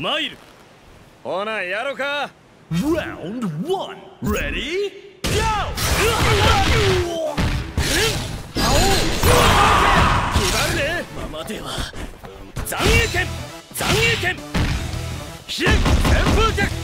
参るほなやろか Round one. Ready? Go! 決まるねままでは残影剣残影剣飛燕旋風脚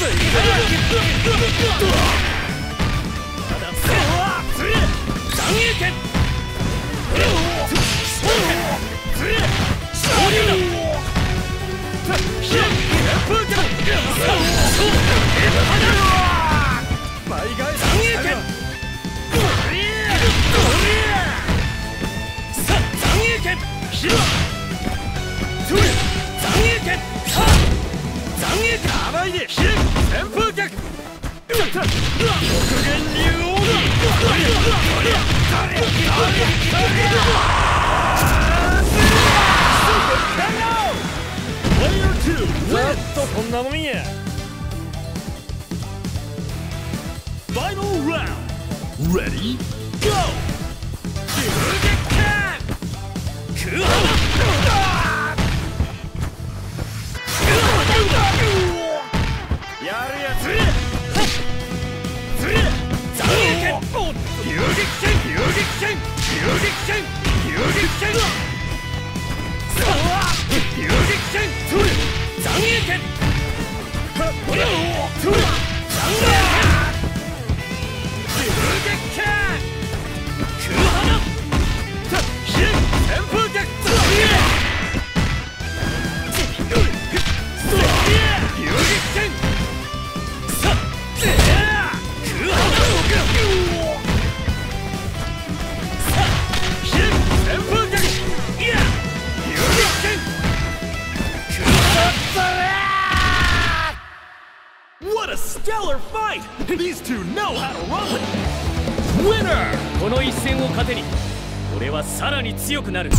残 wins. っとこんなもんや。Final round. Ready? Go! 空肌やるやつ。ずれ残影剣遊撃剣遊撃剣遊撃剣遊撃剣さあ遊撃剣それ残影剣 Yeah! Stellar fight! These two know how to rumble. Winner! この一戦を糧に俺はさらに強くなる